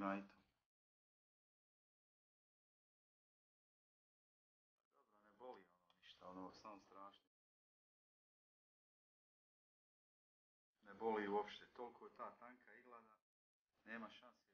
United. Dobro, ne boli ono ništa, ono sam strašno. Ne boli uopšte, toliko je ta tanka igla da nema šanse.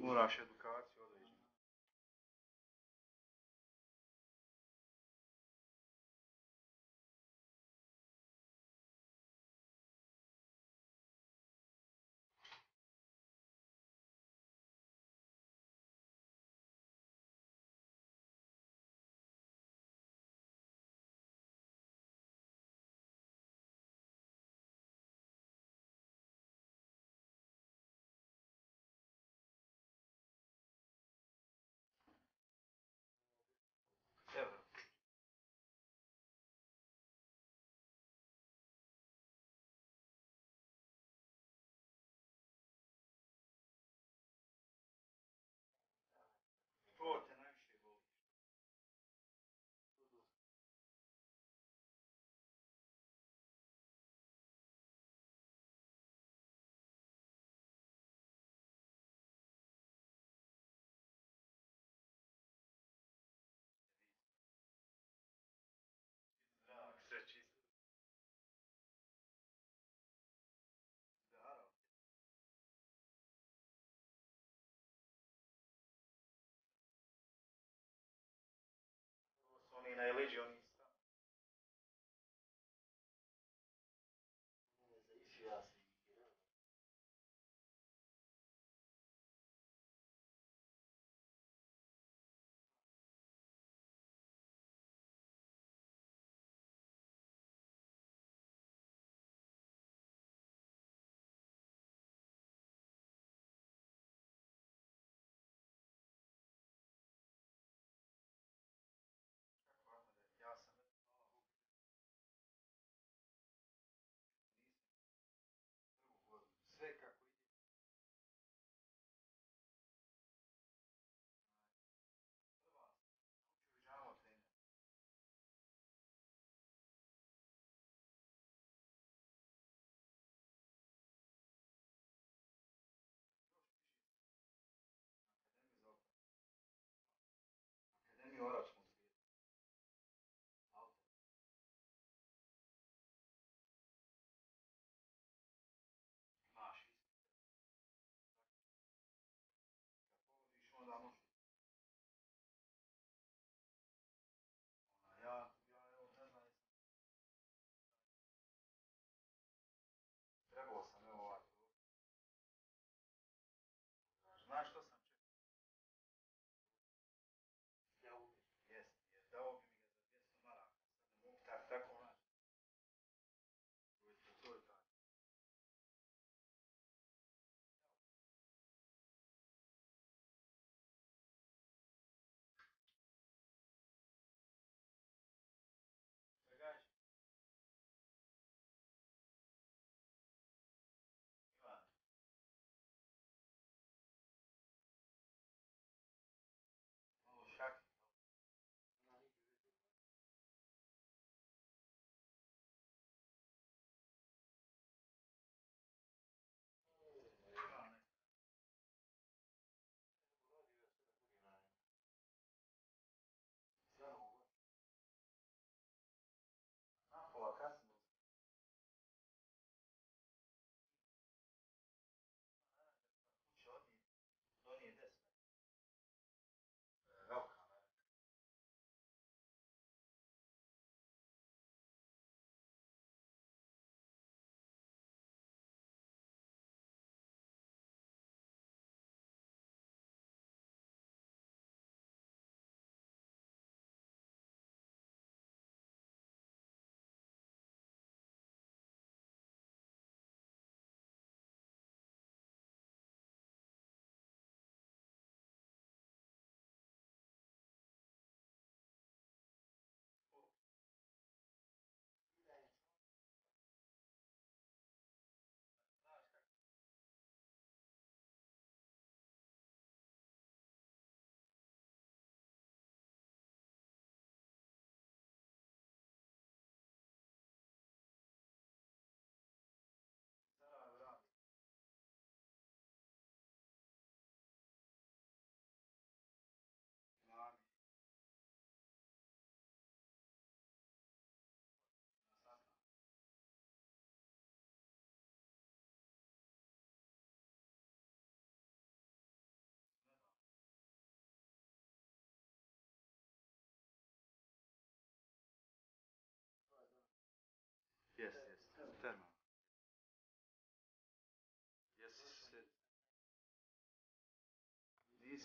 borracha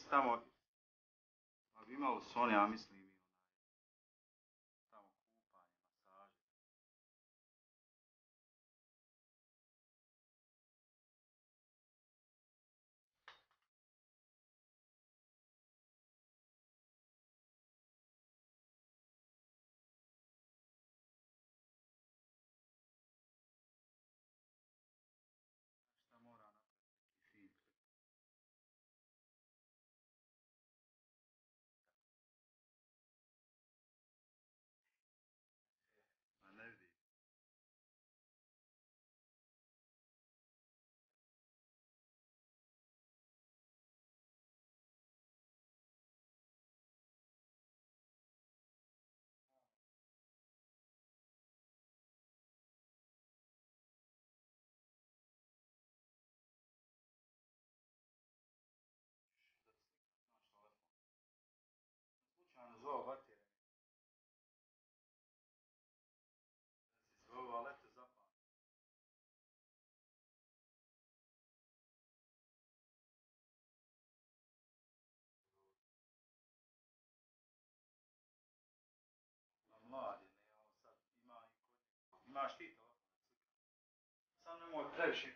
tamo... Imali su oni, ja mislim, cunoaștită. Să nu mă trec și